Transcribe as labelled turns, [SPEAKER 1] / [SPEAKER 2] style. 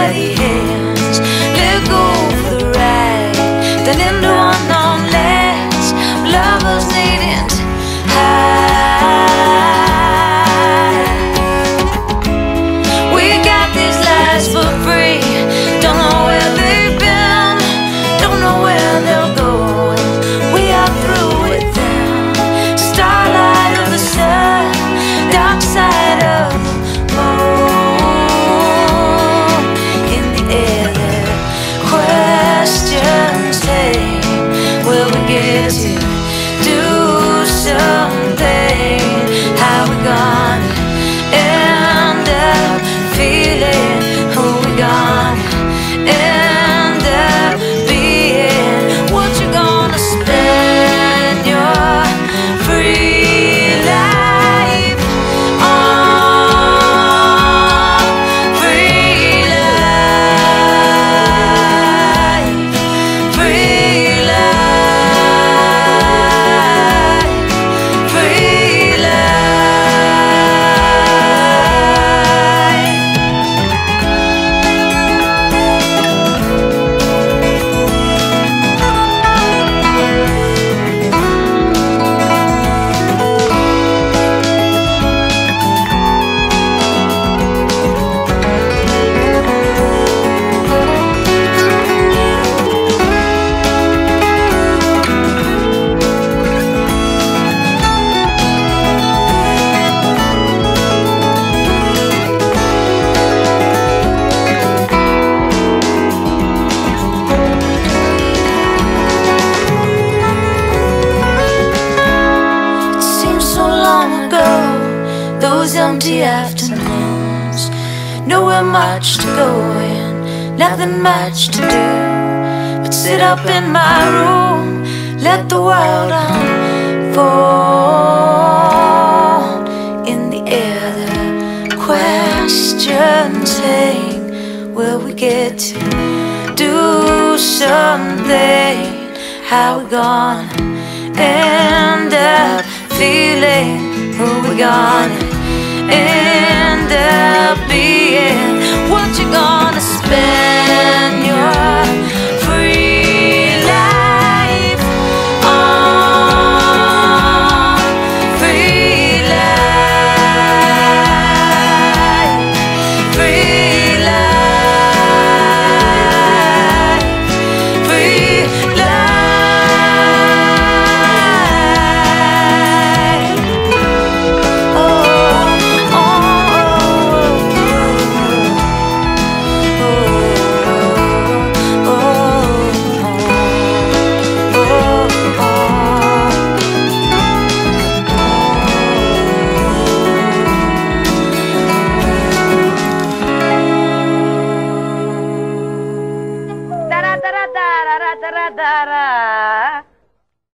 [SPEAKER 1] somebody else. those empty afternoons. Nowhere much to go and nothing much to do. But sit up in my room, let the world unfold. In the air, the questions hang. Will we get to do something? How we gonna end up feeling? Who we gonna? Yeah.